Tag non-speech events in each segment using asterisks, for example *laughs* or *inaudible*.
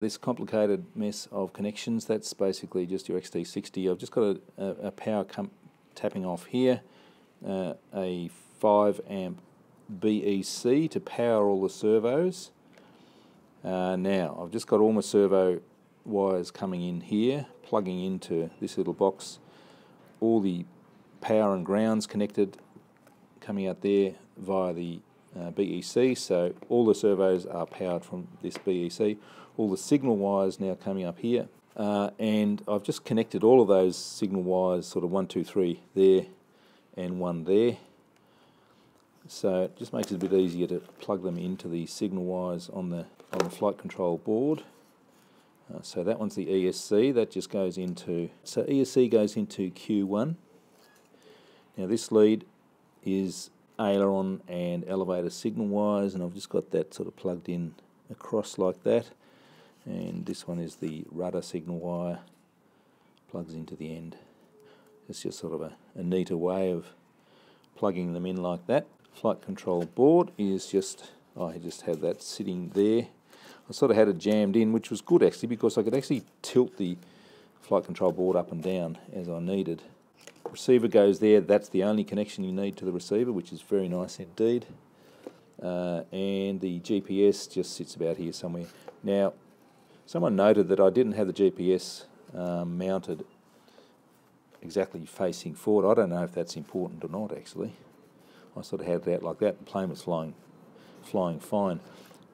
This complicated mess of connections, that's basically just your XT60. I've just got a, a, power tapping off here, uh, a 5 amp BEC to power all the servos. Uh, now, I've just got all my servo wires coming in here, plugging into this little box. All the power and grounds connected coming out there via the uh, BEC, so all the servos are powered from this BEC. All the signal wires now coming up here, uh, and I've just connected all of those signal wires, sort of one, two, three there, and one there. So it just makes it a bit easier to plug them into the signal wires on the on the flight control board. Uh, so that one's the ESC, that just goes into, so ESC goes into Q1. Now this lead is aileron and elevator signal wires and I've just got that sort of plugged in across like that. And this one is the rudder signal wire plugs into the end. It's just sort of a, a neater way of plugging them in like that. Flight control board is just I just had that sitting there. I sort of had it jammed in which was good actually because I could actually tilt the flight control board up and down as I needed receiver goes there. That's the only connection you need to the receiver, which is very nice indeed. Uh, and the GPS just sits about here somewhere. Now, someone noted that I didn't have the GPS um, mounted exactly facing forward. I don't know if that's important or not, actually. I sort of had it out like that. The plane was flying, flying fine.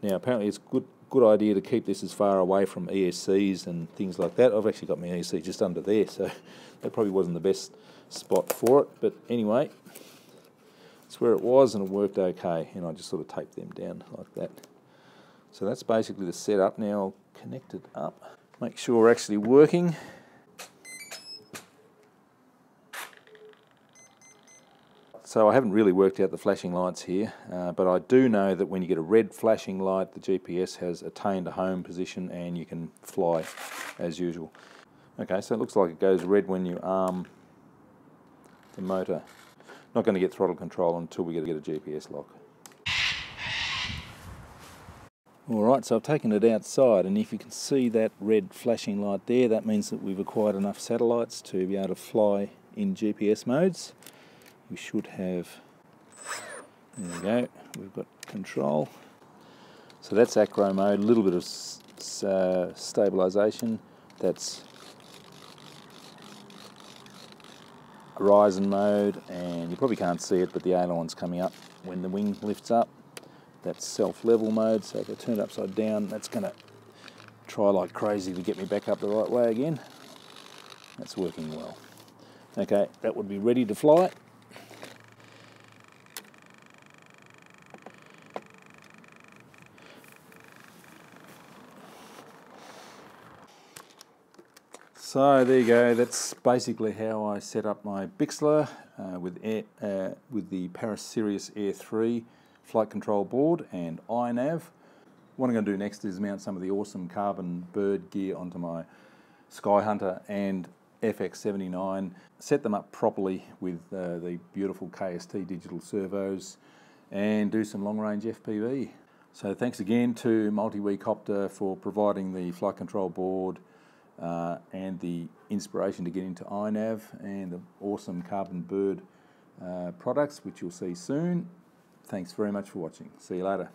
Now, apparently, it's good good idea to keep this as far away from ESCs and things like that. I've actually got my ESC just under there, so *laughs* that probably wasn't the best spot for it. But anyway, it's where it was and it worked okay. And I just sort of taped them down like that. So that's basically the setup. Now I'll connect it up, make sure we're actually working. So I haven't really worked out the flashing lights here, uh, but I do know that when you get a red flashing light, the GPS has attained a home position and you can fly as usual. Okay, so it looks like it goes red when you arm the motor. Not going to get throttle control until we get a GPS lock. Alright, so I've taken it outside and if you can see that red flashing light there, that means that we've acquired enough satellites to be able to fly in GPS modes. We should have, there we go, we've got control. So that's acro mode, a little bit of uh, stabilisation. That's horizon mode and you probably can't see it but the aileron's coming up when the wing lifts up. That's self-level mode so if I turn it upside down that's going to try like crazy to get me back up the right way again. That's working well. Okay, that would be ready to fly. So there you go, that's basically how I set up my Bixler uh, with, air, uh, with the Paris Sirius Air 3 flight control board and iNav. What I'm going to do next is mount some of the awesome CarbonBird gear onto my Skyhunter and FX79, set them up properly with uh, the beautiful KST digital servos and do some long range FPV. So thanks again to MultiWiiCopter for providing the flight control board, uh, and the inspiration to get into iNav and the awesome CarbonBird uh, products, which you'll see soon. Thanks very much for watching. See you later.